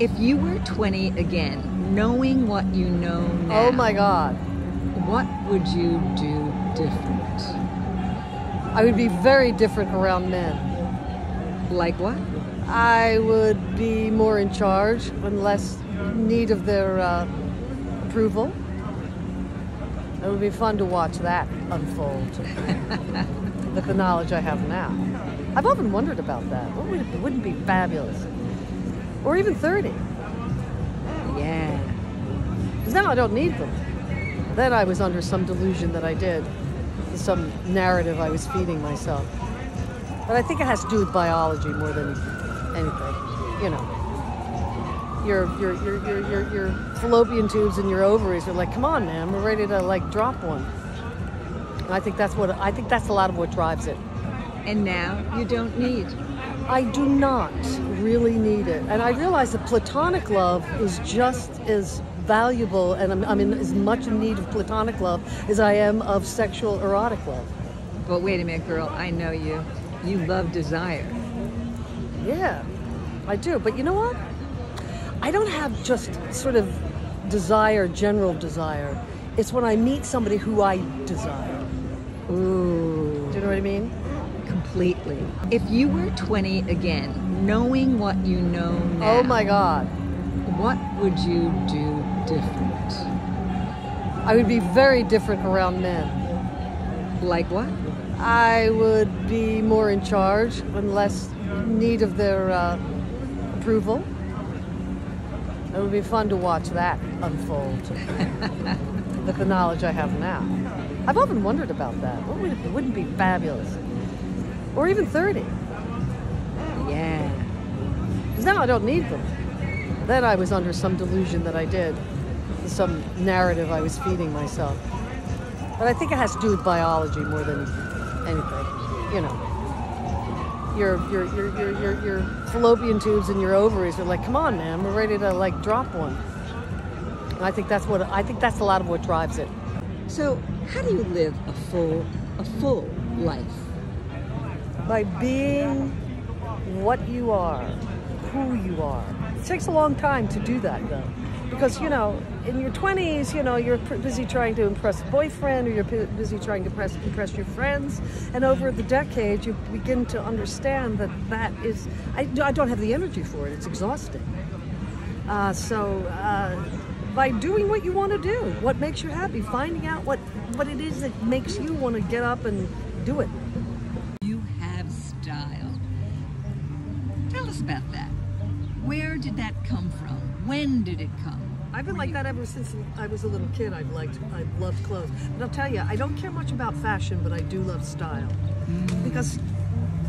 If you were 20 again, knowing what you know now, Oh my God. what would you do different? I would be very different around men. Like what? I would be more in charge and less need of their uh, approval. It would be fun to watch that unfold with the knowledge I have now. I've often wondered about that. What would it wouldn't be fabulous? Or even 30. Yeah. Because now I don't need them. Then I was under some delusion that I did, some narrative I was feeding myself. But I think it has to do with biology more than anything. You know, your your your your your, your fallopian tubes and your ovaries are like, come on, man, we're ready to like drop one. And I think that's what I think that's a lot of what drives it. And now you don't need. I do not really need it. And I realize that platonic love is just as valuable and I'm, I'm in as much in need of platonic love as I am of sexual erotic love. But wait a minute, girl, I know you. You love desire. Yeah, I do. But you know what? I don't have just sort of desire, general desire. It's when I meet somebody who I desire. Ooh. Do you know what I mean? Completely. If you were 20 again, knowing what you know now, Oh my God. what would you do different? I would be very different around men. Like what? I would be more in charge and less need of their uh, approval. It would be fun to watch that unfold with the knowledge I have now. I've often wondered about that. What would it wouldn't be fabulous? Or even 30. Yeah. Because now I don't need them. Then I was under some delusion that I did, some narrative I was feeding myself. But I think it has to do with biology more than anything. You know, your your your your your, your fallopian tubes and your ovaries are like, come on, man, we're ready to like drop one. And I think that's what I think that's a lot of what drives it. So, how do you live a full, a full life? By being what you are, who you are. It takes a long time to do that, though. Because, you know, in your 20s, you know, you're busy trying to impress a boyfriend or you're busy trying to press, impress your friends. And over the decade, you begin to understand that that is, I, I don't have the energy for it. It's exhausting. Uh, so, uh, by doing what you want to do, what makes you happy, finding out what, what it is that makes you want to get up and do it. When did it come? I've been like that ever since I was a little kid. I've liked, I've loved clothes. But I'll tell you, I don't care much about fashion, but I do love style because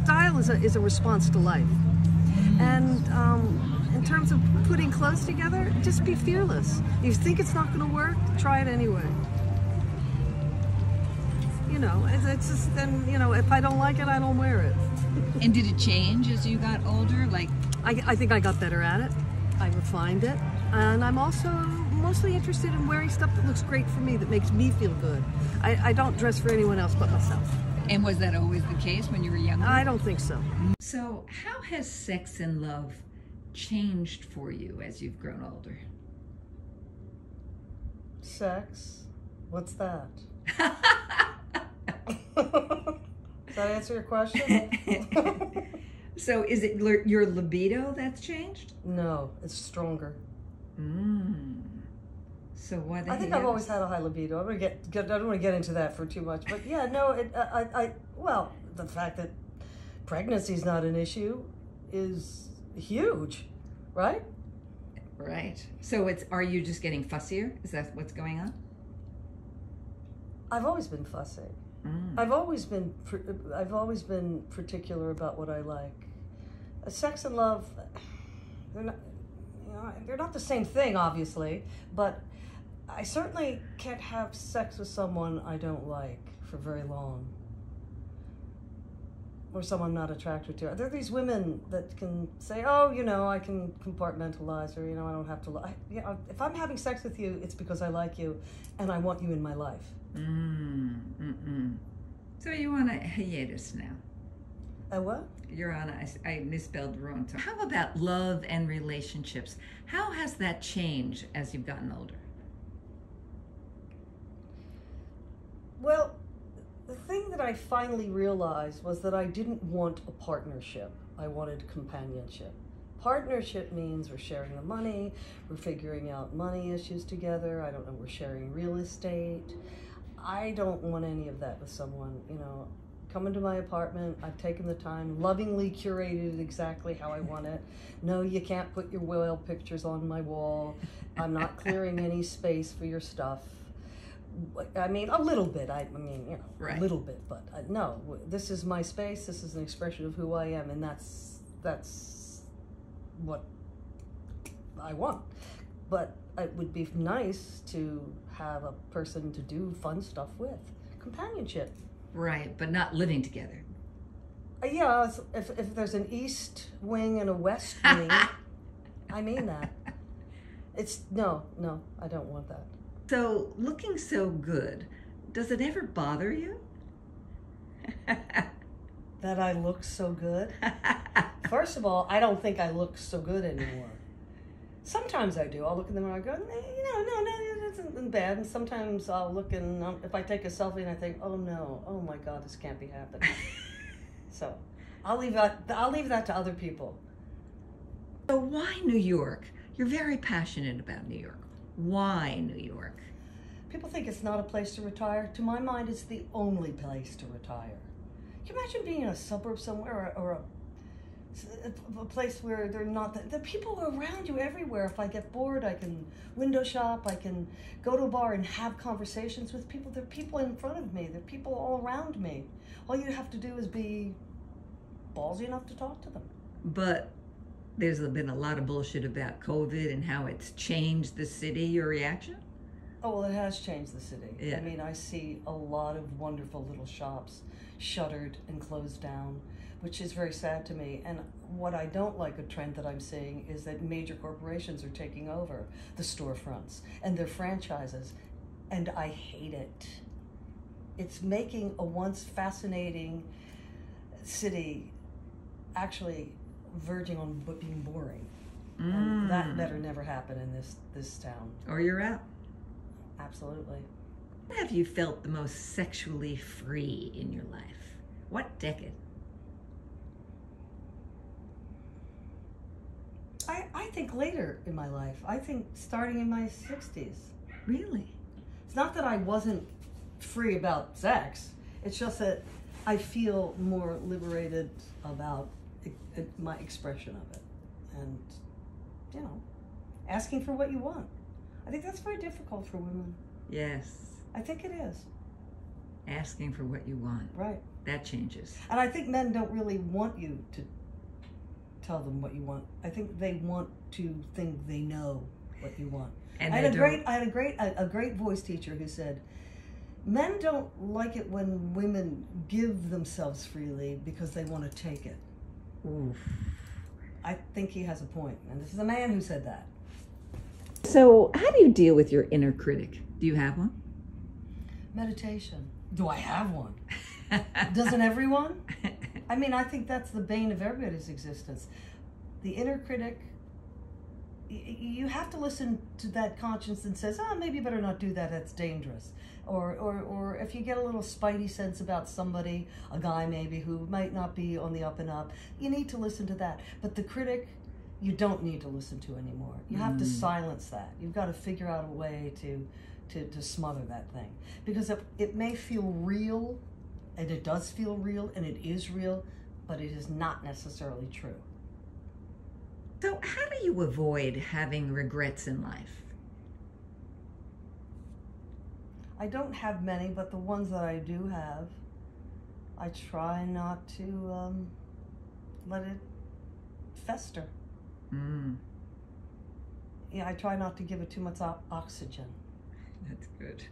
style is a is a response to life. And um, in terms of putting clothes together, just be fearless. If you think it's not going to work, try it anyway. You know, it's, it's just then you know if I don't like it, I don't wear it. And did it change as you got older? Like, I, I think I got better at it. I refined it. And I'm also mostly interested in wearing stuff that looks great for me, that makes me feel good. I, I don't dress for anyone else but myself. and was that always the case when you were younger? I don't think so. So, how has sex and love changed for you as you've grown older? Sex? What's that? Does that answer your question? So, is it your libido that's changed? no, it's stronger. Mm. So, what? I think I've always had a high libido. I don't want to get, get I don't want to get into that for too much, but yeah, no. It, I, I, I, well, the fact that pregnancy is not an issue is huge, right? Right. So, it's are you just getting fussier? Is that what's going on? I've always been fussy. Mm. I've always been I've always been particular about what I like. Sex and love, they're not you know, they're not the same thing, obviously, but I certainly can't have sex with someone I don't like for very long. Or someone I'm not attracted to. Are There are these women that can say, "Oh, you know, I can compartmentalize, or you know, I don't have to." Li-. I, you know, if I'm having sex with you, it's because I like you, and I want you in my life. Mm. Mm-mm. So, you want a hiatus now? A what? Your Honor, I, I misspelled wrong. So how about love and relationships? How has that changed as you've gotten older? Well, the thing that I finally realized was that I didn't want a partnership. I wanted companionship. Partnership means we're sharing the money, we're figuring out money issues together. I don't know, we're sharing real estate. I don't want any of that with someone, you know. Come into my apartment, I've taken the time, lovingly curated it exactly how I want it. No, you can't put your whale pictures on my wall. I'm not clearing any space for your stuff. I mean, a little bit. I, I mean, you know, Right. a little bit. But uh, no, this is my space. This is an expression of who I am, and that's that's what I want. But it would be nice to have a person to do fun stuff with, companionship. Right, but not living together. Uh, yeah, if if there's an east wing and a west wing, I mean that. It's no, no, I don't want that. So, looking so good, does it ever bother you? That I look so good. First of all, I don't think I look so good anymore. Sometimes I do. I'll look in the mirror and go, "Eh, no, no, no, isn't bad. And sometimes I'll look and um, if I take a selfie and I think, oh no, oh my God, this can't be happening. so I'll leave that. I'll leave that to other people. so, why New York? You're very passionate about New York. Why New York? People think it's not a place to retire. To my mind, it's the only place to retire. Can you imagine being in a suburb somewhere or, or a, a place where they're not the, the people are around you everywhere. If I get bored, I can window shop. I can go to a bar and have conversations with people. There are people in front of me. There are people all around me. All you have to do is be ballsy enough to talk to them. But there's been a lot of bullshit about COVID and how it's changed the city. Your reaction? Oh, well, it has changed the city. Yeah. I mean, I see a lot of wonderful little shops shuttered and closed down, which is very sad to me. And what I don't like, a trend that I'm seeing, is that major corporations are taking over the storefronts and their franchises. And I hate it. It's making a once fascinating city actually verging on being boring. And that Mm. better never happen in this, this town. Or you're out. Absolutely. Have you felt the most sexually free in your life? What decade? I, I think later in my life. I think starting in my 60s. Really? It's not that I wasn't free about sex, it's just that I feel more liberated about e- e- my expression of it. And, you know, asking for what you want. I think that's very difficult for women. Yes. I think it is, Asking for what you want. right. That changes. And I think men don't really want you to tell them what you want. I think they want to think they know what you want. And I had a don't- great, I had a great, a, a great voice teacher who said, "Men don't like it when women give themselves freely because they want to take it." Oof. I think he has a point, and this is a man who said that. So, how do you deal with your inner critic? Do you have one? Meditation. Do I have one? Doesn't everyone? I mean, I think that's the bane of everybody's existence. The inner critic. You have to listen to that conscience that says, "Oh, maybe you better not do that. That's dangerous." Or, or, or if you get a little spidey sense about somebody, a guy maybe who might not be on the up and up, you need to listen to that. But the critic, you don't need to listen to anymore. You have to Mm. silence that. You've got to figure out a way to, to, to smother that thing because it, it may feel real, and it does feel real, and it is real, but it is not necessarily true. so, how do you avoid having regrets in life? I don't have many, but the ones that I do have, I try not to um, let it fester. Mm, Yeah, I try not to give it too much oxygen. that's good.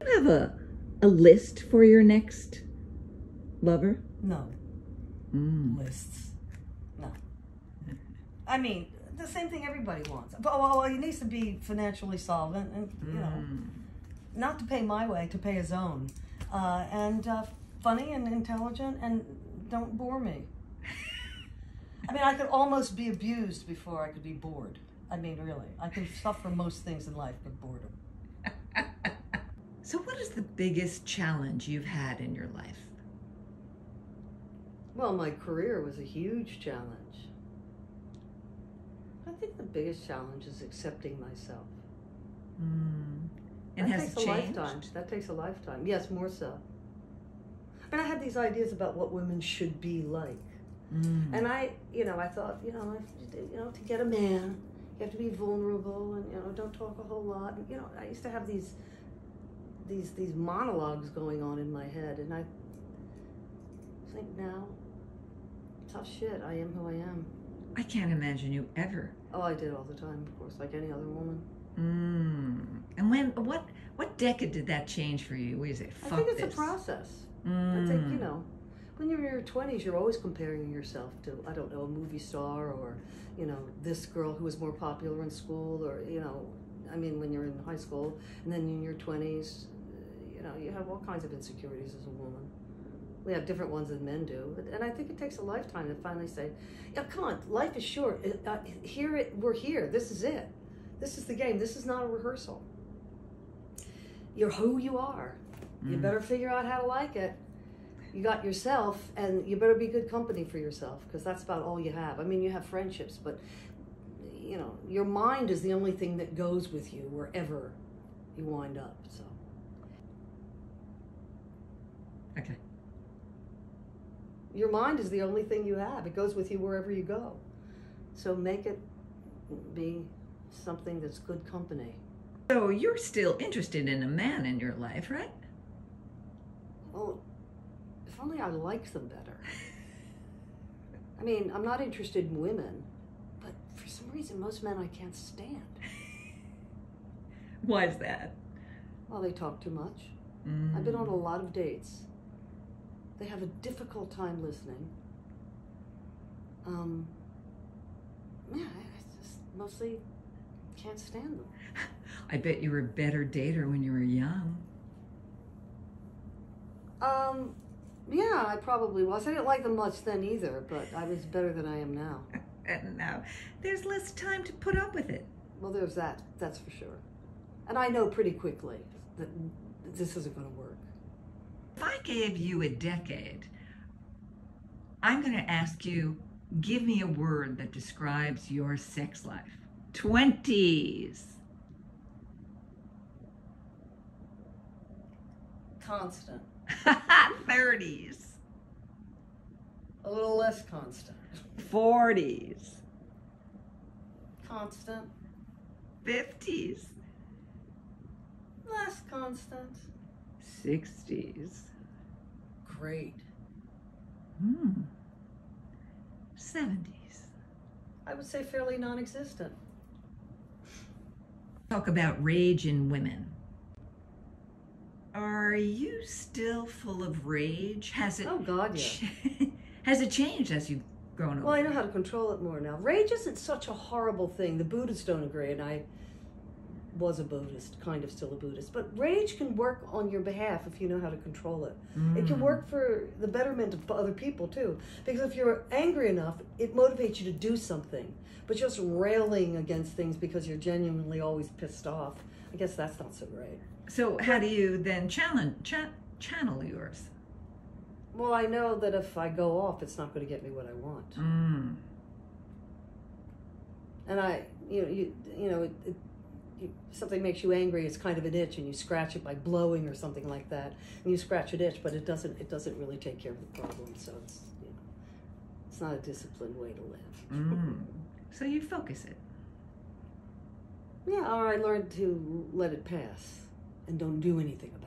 You have a, a list for your next lover? No Mm. lists. No. I mean, the same thing everybody wants. But well, well, he needs to be financially solvent, and you know. Mm. not to pay my way, to pay his own, uh, and uh, funny and intelligent and don't bore me. I mean, I could almost be abused before I could be bored. I mean, really, I can suffer most things in life but boredom. So, what is the biggest challenge you've had in your life? Well, my career was a huge challenge. I think the biggest challenge is accepting myself. Mm. And that has takes a changed? lifetime. That takes a lifetime. Yes, more so. But I had these ideas about what women should be like. Mm. And I, you know, I thought, you know, if, you know, to get a man, you have to be vulnerable and you know, don't talk a whole lot. And, you know, I used to have these, these, these monologues going on in my head, and I think now, tough shit. I am who I am. I can't imagine you ever. Oh, I did all the time, of course, like any other woman. Mm. And when? What? What decade did that change for you? What is it? I think it's this. a process. I Mm. think, you know, when you're in your 20s, you're always comparing yourself to, I don't know, a movie star or, you know, this girl who was more popular in school or, you know, I mean, when you're in high school and then in your 20s, you know, you have all kinds of insecurities as a woman. We have different ones than men do. And I think it takes a lifetime to finally say, yeah, come on, life is short. Uh, here, it, we're here. This is it. This is the game. This is not a rehearsal. You're who you are. You Mm. better figure out how to like it. You got yourself, and you better be good company for yourself because that's about all you have. I mean, you have friendships, but you know, your mind is the only thing that goes with you wherever you wind up. So, Okay. your mind is the only thing you have. It goes with you wherever you go. So, make it be something that's good company. So you're still interested in a man in your life, right? Well, if only I liked them better. I mean, I'm not interested in women, but for some reason, most men I can't stand. Why is that? Well, they talk too much. Mm. I've been on a lot of dates. They have a difficult time listening. Um, yeah, I just mostly can't stand them. I bet you were a better dater when you were young. Um, yeah, I probably was. I didn't like them much then either, but I was better than I am now. And now there's less time to put up with it. Well, there's that, that's for sure. And I know pretty quickly that this isn't going to work. If I gave you a decade, I'm going to ask you give me a word that describes your sex life. 20s. Constant. 30s. A little less constant. 40s. Constant. 50s. Less constant. 60s. Great. Hmm. 70s. I would say fairly non existent. Talk about rage in women. Are you still full of rage? Has it Oh, God, yeah. has it changed as you've grown older? Well, I know how to control it more now. Rage isn't such a horrible thing. The Buddhists don't agree, and I was a Buddhist, kind of still a Buddhist. But rage can work on your behalf if you know how to control it. It can Mm. work for the betterment of other people too. Because if you're angry enough, it motivates you to do something. But just railing against things because you're genuinely always pissed off, I guess that's not so great. So how do you then challenge, cha- channel yours? Well, I know that if I go off, it's not going to get me what I want. Mm. And I, you know, you, you know, it, it, you, something makes you angry. It's kind of an itch, and you scratch it by blowing or something like that. And you scratch an itch, but it doesn't. It doesn't really take care of the problem. So it's, you know, it's not a disciplined way to live. Mm. So you focus it. Yeah, or I learned to let it pass and don't do anything about